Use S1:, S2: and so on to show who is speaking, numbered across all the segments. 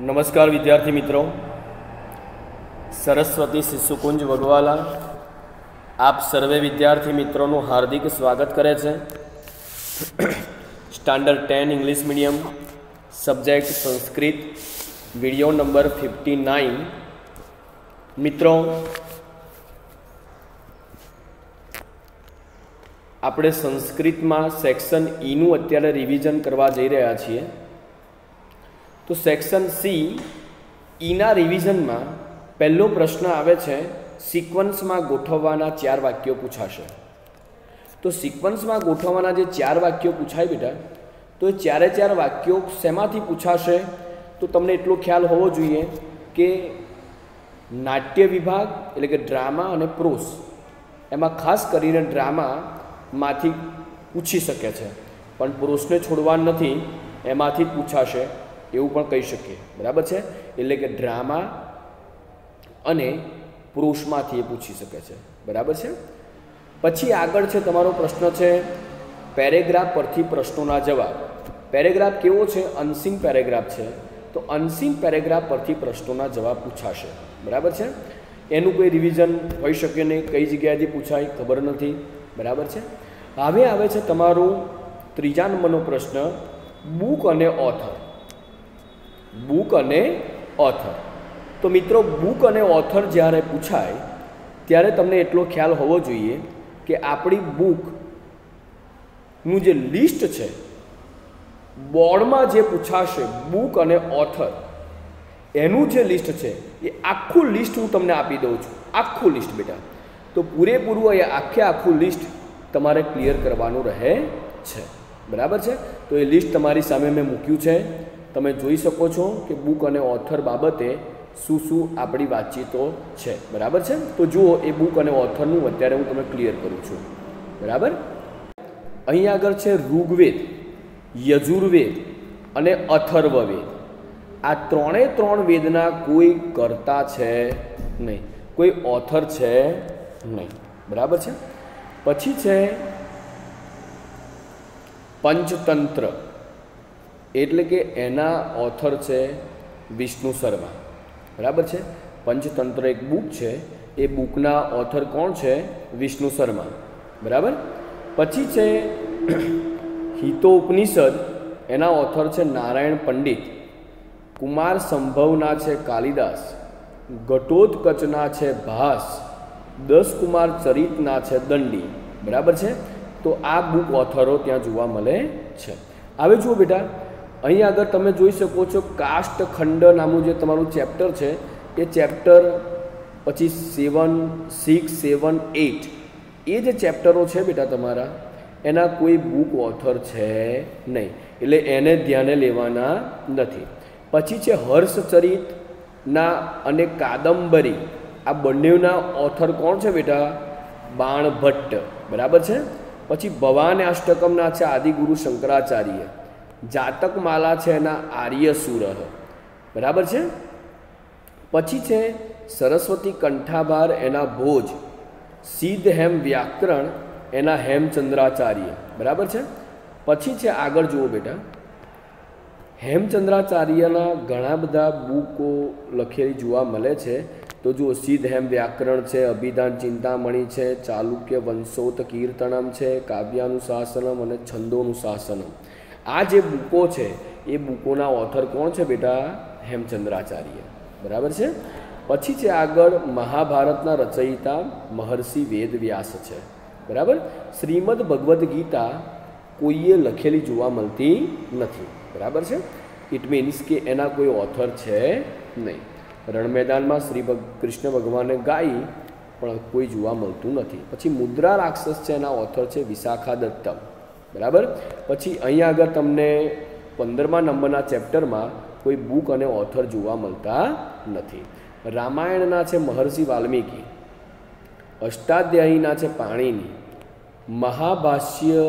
S1: નમસ્કાર વિદ્યાર્થી મિત્રો. સરસ્વતી શિશુકુંજ વગવાલા. આપ સર્વે વિદ્યાર્થી મિત્રોનું હાર્દિક સ્વાગત કરે છે. Standard ten English medium subject Sanskrit, video number fifty nine. મિત્રો, આપણે સંસ્કૃતમાં સેક્શન ઈનું અત્યારે રિવિઝન કરવા જઈ રહ્યા છીએ. તો સેક્શન સી ઈના રિવિઝનમાં પહેલો પ્રશ્ન આવે છે, સિક્વન્સમાં ગોઠવવાના ચાર વાક્યો પૂછાશે. તો સિક્વન્સમાં ગોઠવવાના જે ચાર વાક્યો પૂછાય બેટા, તો એ ચારે ચાર વાક્યો શેમાંથી પૂછાશે? તો તમને એટલો ખ્યાલ હોવો જોઈએ કે નાટ્ય વિભાગ એટલે કે ડ્રામા અને પ્રોસ એમાં ખાસ કરીને ડ્રામામાંથી પૂછી શકે છે. પણ પ્રોસને છોડવા નથી, એમાંથી પૂછાશે. એવું પણ કહી શકીએ. બરાબર છે? એટલે કે ડ્રામા અને પુરુષમાંથી એ પૂછી શકે છે. બરાબર છે? પછી આગળ છે તમારો પ્રશ્ન છે, પેરેગ્રાફ પરથી પ્રશ્નોના જવાબ. પેરેગ્રાફ કેવો છે? અનસિંગ પેરેગ્રાફ છે. તો અનસિંગ પેરેગ્રાફ પરથી પ્રશ્નોના જવાબ પૂછાશે. બરાબર છે? એનું કોઈ રિવિઝન હોઈ શકે નહીં. કઈ જગ્યાએથી પૂછાય ખબર નથી. બરાબર છે? હવે આવે છે તમારું ત્રીજા નંબરનો પ્રશ્ન બુક અને ઓથર બુક અને ઓથર. તો મિત્રો, બુક અને ઓથર જ્યારે પૂછાય, ત્યારે તમને એટલો ખ્યાલ હોવો જોઈએ કે આપણી બુકનું જે લિસ્ટ છે, બોર્ડમાં જે પૂછાશે બુક અને ઓથર, એનું જે લિસ્ટ છે, એ આખું લિસ્ટ હું તમને આપી દઉં છું. આખું લિસ્ટ બેટા. તો પૂરેપૂરું એ આખે આખું લિસ્ટ તમારે ક્લિયર કરવાનું રહે છે. બરાબર છે? તો એ લિસ્ટ તમારી સામે મેં મૂક્યું છે. તમે જોઈ શકો છો કે બુક અને ઓથર બાબતે શું શું આપણી વાતચીતો છે. બરાબર છે? તો જુઓ, એ બુક અને ઓથરનું અત્યારે હું તમને ક્લિયર કરું છું. બરાબર? અહીં આગળ છે ઋગ્વેદ, યજુર્વેદ અને અથર્વવેદ. આ ત્રણે ત્રણ વેદના કોઈ કરતા છે નહીં. કોઈ ઓથર છે નહીં. બરાબર છે? પછી છે પંચતંત્ર. એટલે કે એના ઓથર છે વિષ્ણુ શર્મા. બરાબર છે? પંચતંત્ર એક બુક છે. એ બુકના ઓથર કોણ છે? વિષ્ણુ શર્મા. બરાબર? પછી છે હિતો ઉપનિષદ એના ઓથર છે નારાયણ પંડિત. કુમાર સંભવના છે કાલિદાસ. ઘટોત્કચના છે ભાસ. દસ કુમાર ચરિતના છે દંડી. બરાબર છે? તો આ બુક ઓથરો ત્યાં જોવા મળે છે. હવે જુઓ બેટા અહીં આગળ તમે જોઈ શકો છો કાસ્ટ ખંડ નામનું જે તમારું ચેપ્ટર છે, એ ચેપ્ટર પછી સેવન સિક્સ સેવન એટ એ જે ચેપ્ટરો છે બેટા તમારા, એના કોઈ બુક ઓથર છે નહીં. એટલે એને ધ્યાને લેવાના નથી. પછી છે હર્ષચરિતના અને કાદંબરી. આ બંનેના ઓથર કોણ છે બેટા? બાણભટ્ટ. બરાબર છે? પછી ભવાન અષ્ટકમના છે આદિગુરુ શંકરાચાર્ય. જાતકમાલા છે એના આર્ય સુરહ. બરાબર છે? પછી છે સરસ્વતી કંઠાભાર એના ભોજ, સિદ્ધ હેમ વ્યાકરણ એના હેમચંદ્રાચાર્ય. બરાબર છે? પછી છે આગળ જુઓ બેટા. હેમચંદ્રાચાર્યના ઘણા બધા બુકો લખેલી જોવા મળે છે. તો જુઓ, સિદ્ધ હેમ વ્યાકરણ છે, અભિધાન ચિંતામણી છે, ચાલુક્ય વંશોત કીર્તનમ છે, કાવ્યાનુશાસનમ અને છંદોનુશાસનમ. આ જે બુકો છે, એ બુકોના ઓથર કોણ છે બેટા? હેમચંદ્રાચાર્ય. બરાબર છે? પછી છે આગળ મહાભારતના રચયિતા મહર્ષિ વેદ વ્યાસ છે. બરાબર? શ્રીમદ ભગવદ્ ગીતા કોઈએ લખેલી જોવા મળતી નથી. બરાબર છે? ઇટ મીન્સ કે એના કોઈ ઓથર છે નહીં. રણમેદાનમાં શ્રી કૃષ્ણ ભગવાને ગાઈ પણ કોઈ જોવા મળતું નથી. પછી મુદ્રા રાક્ષસ છે એના ઓથર છે વિશાખા દત્તમ બરાબર? પછી અહીંયા આગળ તમને પંદરમા નંબરના ચેપ્ટરમાં કોઈ બુક અને ઓથર જોવા મળતા નથી. રામાયણના છે મહર્ષિ વાલ્મીકી, અષ્ટાધ્યાયીના છે પાણીની, મહાભાષ્ય,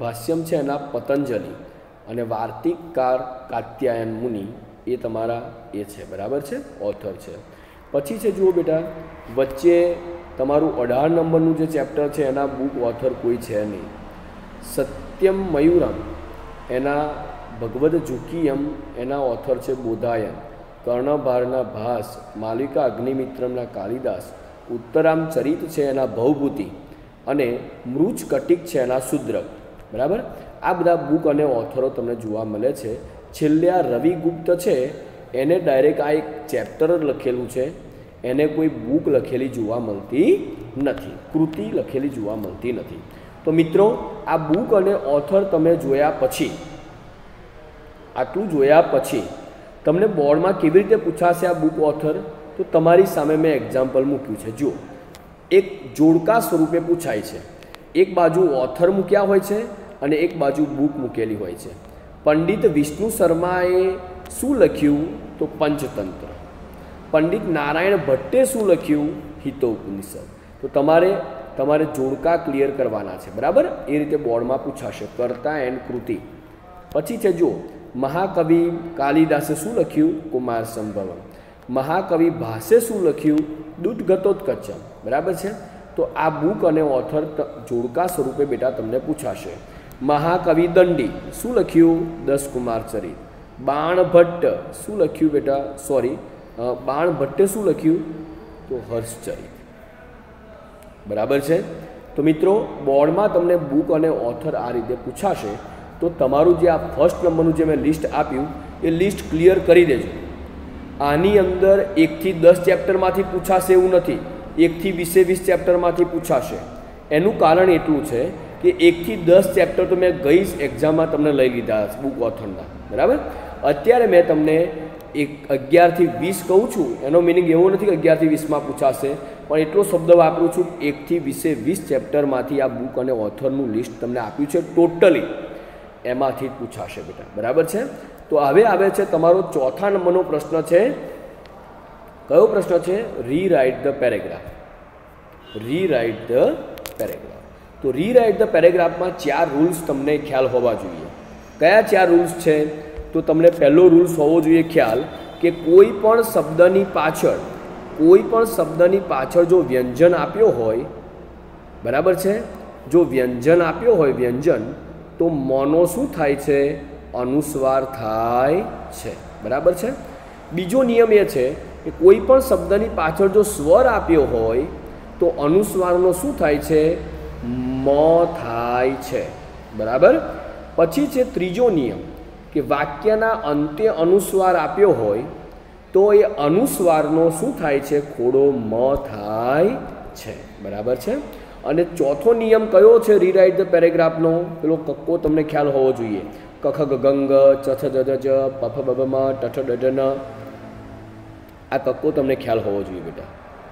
S1: ભાષ્યમ છે એના પતંજલિ અને વાર્તિકકાર કાત્યાયન મુનિ એ તમારા એ છે, બરાબર છે? ઓથર છે. પછી છે જુઓ બેટા, વચ્ચે તમારું અઢાર નંબરનું જે ચેપ્ટર છે એના બુક ઓથર કોઈ છે નહીં. સત્યમ મયુરમ. એના ભગવદ ઝુકીયમ એના ઓથર છે બોધાયન કર્ણભારના ભાસ, માલિકા અગ્નિમિત્રમના કાલિદાસ. ઉત્તરામ ચરિત છે એના ભવભૂતિ. અને મૃચ કટિક છે એના શુદ્ર. બરાબર? આ બધા બુક અને ઓથરો તમને જોવા મળે છે. છેલ્લે આ રવિગુપ્ત છે, એને ડાયરેક્ટ આ એક ચેપ્ટર લખેલું છે. એને કોઈ બુક લખેલી જોવા મળતી નથી. કૃતિ લખેલી જોવા મળતી નથી. તો મિત્રો, આ બુક અને ઓથર તમે જોયા પછી, આટલું જોયા પછી, તમને બોર્ડમાં કેવી રીતે પૂછાશે આ બુક ઓથર તો તમારી સામે મેં એક્ઝામ્પલ મૂક્યું છે. જુઓ, એક જોડકા સ્વરૂપે પૂછાય છે. એક બાજુ ઓથર મૂક્યા હોય છે અને એક બાજુ બુક મૂકેલી હોય છે. પંડિત વિષ્ણુ શર્માએ શું લખ્યું? તો પંચતંત્ર. પંડિત નારાયણ ભટ્ટે શું લખ્યું? હિતો ઉપનિષદ તો તમારે તમારે જોડકા ક્લિયર કરવાના છે, બરાબર? એ રીતે બોર્ડમાં પૂછાશે, કર્તા એન્ડ કૃતિ. પછી છે જો મહાકવિ કાલિદાસે શું લખ્યું? કુમાર સંભવમ. મહાકવિ ભાસે શું લખ્યું? દૂધગતોત્કચમ બરાબર છે? તો આ બુક અને ઓથર જોડકા સ્વરૂપે બેટા તમને પૂછાશે. મહાકવિ દંડી, શું લખ્યું? દસ કુમાર ચરિત. બાણ શું લખ્યું બેટા? સોરી બાણભટ્ટે શું લખ્યું? તો હર્ષચરિત. બરાબર છે? તો મિત્રો, બોર્ડમાં તમને બુક અને ઓથર આ રીતે પૂછાશે, તો તમારું જે આ ફર્સ્ટ નંબરનું જે મેં લિસ્ટ આપ્યું, એ લિસ્ટ ક્લિયર કરી દેજો. આની અંદર એકથી દસ ચેપ્ટરમાંથી પૂછાશે એવું નથી, એકથી વીસે વીસ ચેપ્ટરમાંથી પૂછાશે. એનું કારણ એટલું છે કે એકથી દસ ચેપ્ટર તો મેં ગઈ એક્ઝામમાં તમને લઈ લીધા બુક ઓથરના. બરાબર? અત્યારે મેં તમને એક અગિયારથી વીસ કહું છું, એનો મિનિંગ એવો નથી કે અગિયારથી વીસમાં પૂછાશે પણ એટલો શબ્દ વાપરું છું, એકથી વીસે વીસ ચેપ્ટરમાંથી આ બુક અને ઓથરનું લિસ્ટ તમને આપ્યું છે ટોટલી એમાંથી પૂછાશે બેટા, બરાબર છે? તો હવે આવે છે તમારો ચોથા નંબરનો પ્રશ્ન છે. કયો પ્રશ્ન છે? Rewrite the paragraph rewrite the paragraph તો રીરાઇટ ધ પેરેગ્રાફમાં ચાર રૂલ્સ તમને ખ્યાલ હોવા જોઈએ. કયા ચાર રૂલ્સ છે? તો તમને પહેલો રૂલ્સ હોવો જોઈએ ખ્યાલ કે કોઈ પણ શબ્દની પાછળ કોઈ પણ શબ્દની પાછળ જો વ્યંજન આપ્યો હોય, બરાબર છે? જો વ્યંજન આપ્યો હોય વ્યંજન, તો મોનો શું થાય છે? અનુસ્વાર થાય છે. બરાબર છે? બીજો નિયમ એ છે કે કોઈ પણ શબ્દની પાછળ જો સ્વર આપ્યો હોય, તો અનુસ્વારનો શું થાય છે? મ થાય છે. બરાબર? પછી છે ત્રીજો નિયમ કે વાક્યના અંતે અનુસ્વાર આપ્યો હોય તો એ અનુસ્વારનો શું થાય છે? ખોડો મ થાય છે. બરાબર છે? અને ચોથો નિયમ કયો છે રીરાઇટ ધ પેરેગ્રાફનો પેલો કક્કો તમને ખ્યાલ હોવો જોઈએ. કખ ગંગ ચથ દજ પફ બબમ ટઠ ડઢન આ કક્કો તમને ખ્યાલ હોવો જોઈએ બેટા.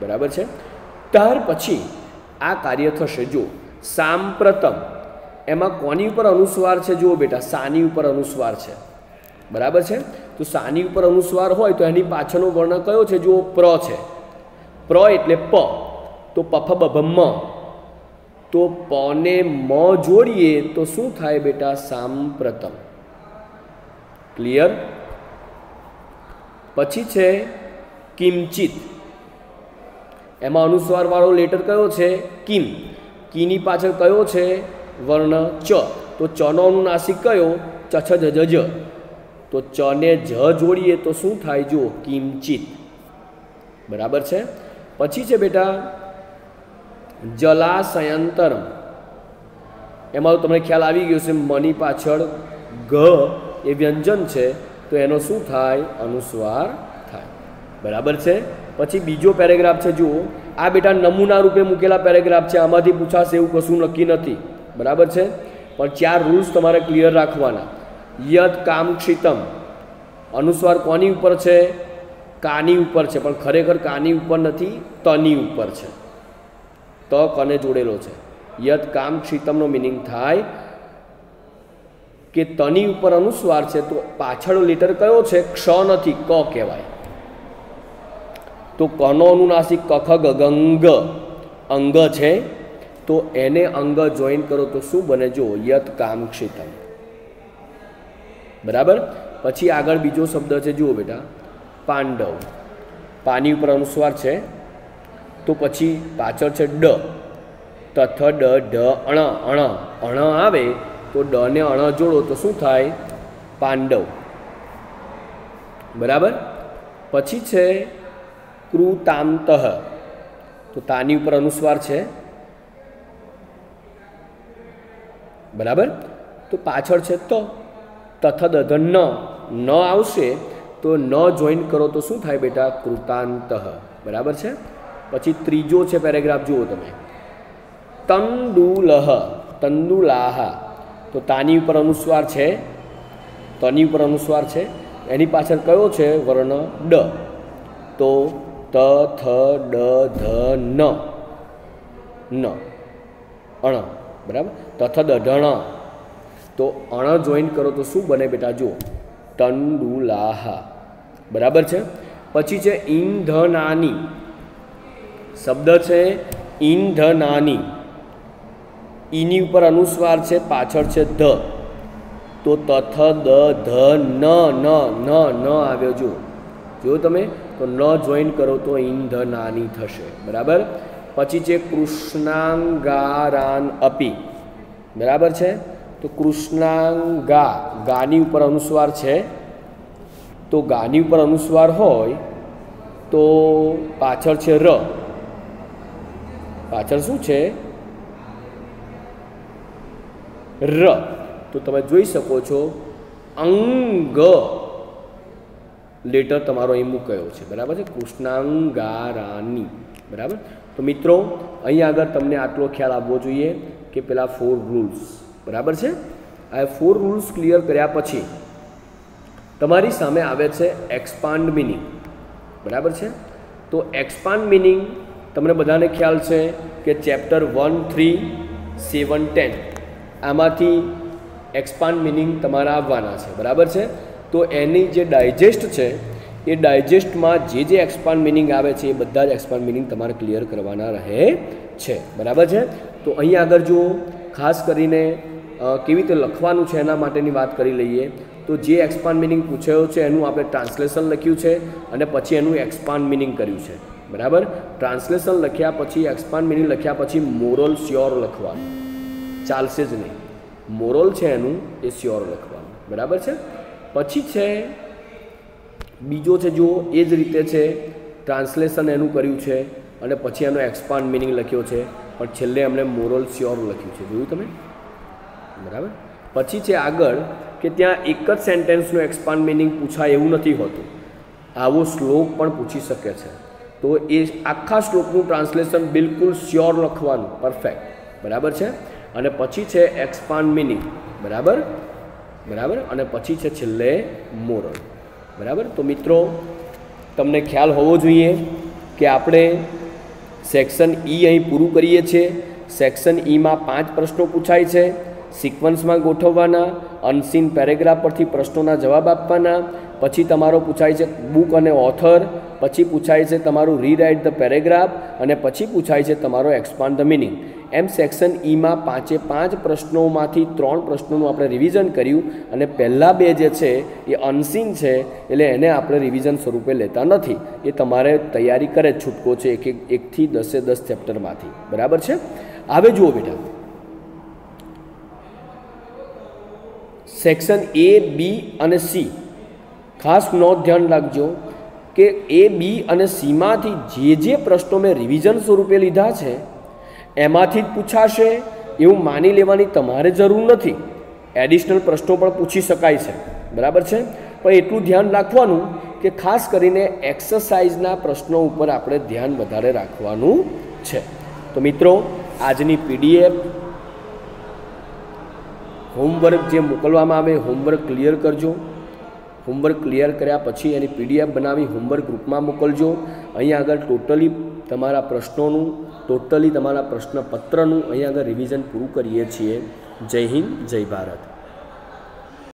S1: બરાબર છે? ત્યાર પછી આ કાર્ય થશે જો સાંપ્રતમ. એમાં કોની ઉપર અનુસ્વાર છે? જુઓ બેટા, સાની ઉપર અનુસ્વાર છે. બરાબર છે? તો સાની ઉપર અનુસ્વાર હોય તો એની પાછળનો વર્ણ કયો છે? જુઓ, પ્ર છે. પ્ર એટલે પ. તો પફ બભમ મ. તો પને મ જોડીએ તો શું થાય બેટા? સાંપ્રતમ. ક્લિયર પછી છે કિંચિત. એમાં અનુસ્વારવાળો લેટર કયો છે? કિમ. કીની પાછળ કયો છે? વર્ણ ચ. તો ચનો અનુનાસિક કયો? ચછ જ. તો ચને જ જોડીએ તો શું થાય? જો કિંચિત. બરાબર છે? પછી છે બેટા જલાશયંતરમ એમાં તમને ખ્યાલ આવી ગયો છે મની પાછળ ગ એ વ્યંજન છે, તો એનો શું થાય? અનુસ્વાર થાય. બરાબર છે? પછી બીજો પેરેગ્રાફ છે, જુઓ. આ બેટા નમૂના રૂપે મૂકેલા પેરેગ્રાફ છે, આમાંથી પૂછાશે એવું કશું નક્કી નથી. બરાબર છે? પણ ચાર રૂલ્સ તમારે ક્લિયર રાખવાના. યદ કામક્ષિતમ અનુસ્વાર કોની ઉપર છે? કાની ઉપર છે. પણ ખરેખર કાની ઉપર નથી, તની ઉપર છે. ત કને જોડેલો છે. યદ કામક્ષિતમનો મિનિંગ થાય કે તની ઉપર અનુસ્વાર છે તો પાછળ લેટર કયો છે? ક્ષ નથી, ક કહેવાય. તો કનો અનુનાસિક કખ ગંગ અંગ છે, તો એને અંગ જોઈન કરો તો શું બને? જો યત કામ ક્ષિતમ. બરાબર? પછી આગળ બીજો શબ્દ છે, જુઓ બેટા, પાંડવ. પાની ઉપર અનુસ્વાર છે. તો પછી પાછળ છે ડ. તથ ડ, ઢ, અણ અણ. અણ આવે તો ડ ને અણ જોડો તો શું થાય? પાંડવ. બરાબર? પછી છે કૃતાંત. તો તાની ઉપર અનુસ્વાર છે. બરાબર? તો પાછળ છે તો. તથ દધ ન આવશે તો ન જોઈન કરો તો શું થાય બેટા? કૃતાંત. બરાબર છે? પછી ત્રીજો છે પેરેગ્રાફ જુઓ તમે. તંદુલહ, તંદુલાહ. તો તાની ઉપર અનુસ્વાર છે? તની ઉપર અનુસ્વાર છે? એની પાછળ કયો છે? વર્ણ ડ. તો ત થ ડ ધ ન. ન અણ. બરાબર? તથ દઢણ તો અણ જોઈન કરો તો શું બને બેટા? જુઓ. તંડુલાહા. બરાબર છે? પછી છે ઈંધનાની. શબ્દ છે ઈંધનાની. ઈની ઉપર અનુસ્વાર છે, પાછળ છે ધ. તો તથ દ, ધ, ન ન ન ન આવ્યો, જુઓ. જો તમે? તો ન જોઈન કરો તો ઈંધનાની થશે. બરાબર? પછી છે કૃષ્ણાંગારાન અપી. બરાબર છે? તો કૃષ્ણાંગા ગાની ઉપર અનુસ્વાર છે. તો ગાની ઉપર અનુસ્વાર હોય તો પાછળ છે ર. પાછળ શું છે? ર. તો તમે જોઈ શકો છો, અંગ. લેટર તમારો અહીં મૂકાયો છે. બરાબર છે? કૃષ્ણાંગારાની. બરાબર? તો મિત્રો અહીં આગળ તમને આટલો ખ્યાલ આવવો જોઈએ કે પેલા ફોર રૂલ્સ બરાબર છે? આ ફોર રૂલ્સ ક્લિયર કર્યા પછી તમારી સામે આવે છે એક્સપાન્ડ મિનિંગ બરાબર છે? તો એક્સપાન્ડ મિનિંગ તમને બધાને ખ્યાલ છે કે chapter one three seven ten આમાંથી એક્સપાન્ડ મિનિંગ તમારા આવવાના છે. બરાબર છે? તો એની જે ડાયજેસ્ટ છે, એ ડાયજેસ્ટમાં જે જે એક્સપાન્ડ મિનિંગ આવે છે, એ બધા જ એક્સપાન્ડ મિનિંગ તમારે ક્લિયર કરવાના રહે છે. બરાબર છે? તો અહીં આગળ જુઓ, ખાસ કરીને કેવી રીતે લખવાનું છે એના માટેની વાત કરી લઈએ. તો જે એક્સપાન્ડ મિનિંગ પૂછાયો છે એનું આપણે ટ્રાન્સલેશન લખ્યું છે અને પછી એનું એક્સપાન્ડ મિનિંગ કર્યું છે. બરાબર? ટ્રાન્સલેશન લખ્યા પછી એક્સપાન્ડ મિનિંગ લખ્યા પછી મોરલ શ્યોર લખવાનું. ચાલશે જ નહીં. મોરલ છે એનું, એ શ્યોર લખવાનું. બરાબર છે? પછી છે, બીજો છે જુઓ, એ જ રીતે છે ટ્રાન્સલેશન એનું કર્યું છે અને પછી એનો એક્સપાન્ડ મિનિંગ લખ્યો છે. પણ છેલ્લે એમણે મોરલ શ્યોર લખ્યું છે. જોયું તમે? બરાબર? પછી છે આગળ કે ત્યાં એક જ સેન્ટેન્સનું એક્સપાન્ડ મિનિંગ પૂછાય એવું નથી હોતું. આવો શ્લોક પણ પૂછી શકે છે. તો એ આખા શ્લોકનું ટ્રાન્સલેશન બિલકુલ શ્યોર લખવાનું પરફેક્ટ બરાબર છે? અને પછી છે એક્સપાન્ડ મિનિંગ બરાબર? બરાબર? અને પછી છે છેલ્લે મોરલ બરાબર? તો મિત્રો, તમને ખ્યાલ હોવો જોઈએ કે આપણે સેક્શન ઈ અહીં પૂરું કરીએ છીએ. સેક્શન ઈમાં પાંચ પ્રશ્નો પૂછાય છે. સિક્વન્સમાં ગોઠવવાના, અનસીન પેરેગ્રાફ પરથી પ્રશ્નોના જવાબ આપવાના, પછી તમારો પૂછાય છે બુક અને ઓથર, પછી પૂછાય છે તમારું રીરાઇટ ધ પેરેગ્રાફ, અને પછી પૂછાય છે તમારો એક્સપાન્ડ ધ મિનિંગ. એમ સેક્શન ઈમાં પાંચે પાંચ પ્રશ્નોમાંથી ત્રણ પ્રશ્નોનું આપણે રિવિઝન કર્યું, અને પહેલાં બે જે છે એ અનસીન છે, એટલે એને આપણે રિવિઝન સ્વરૂપે લેતા નથી. એ તમારે તૈયારી કરે છૂટકો છે એક એક, એકથી દસે દસ ચેપ્ટરમાંથી. બરાબર છે? હવે જુઓ બેટા. સેક્શન એ બી અને સી ખાસ નોંધ ધ્યાન રાખજો કે એ બી અને સીમાંથી જે જે પ્રશ્નો મેં રિવિઝન સ્વરૂપે લીધા છે, એમાંથી જ પૂછાશે એવું માની લેવાની તમારે જરૂર નથી. એડિશનલ પ્રશ્નો પણ પૂછી શકાય છે. બરાબર છે? પણ એટલું ધ્યાન રાખવાનું કે ખાસ કરીને એક્સરસાઇઝના પ્રશ્નો ઉપર આપણે ધ્યાન વધારે રાખવાનું છે. તો મિત્રો, આજની પીડીએફ હોમવર્ક જે મોકલવામાં આવે, હોમવર્ક ક્લિયર કરજો. હોમવર્ક ક્લિયર કર્યા પછી એની પીડીએફ બનાવી, હોમવર્ક ગ્રુપમાં મોકલજો. અહીંયા આગળ ટોટલી તમારા પ્રશ્નોનું ટોટલી તમારા પ્રશ્નપત્રનું અહીં આગળ રિવિઝન પૂરું કરીએ છીએ. જય હિન્દ, જય ભારત.